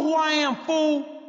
know who I am, fool?